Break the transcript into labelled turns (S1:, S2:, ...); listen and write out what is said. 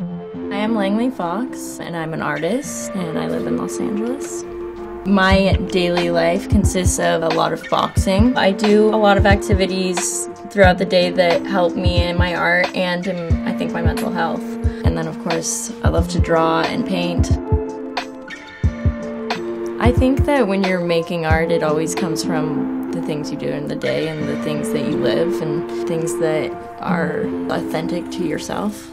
S1: I am Langley Fox, and I'm an artist, and I live in Los Angeles. My daily life consists of a lot of boxing. I do a lot of activities throughout the day that help me in my art and in, I think, my mental health. And then, of course, I love to draw and paint. I think that when you're making art, it always comes from the things you do in the day and the things that you live and things that are authentic to yourself.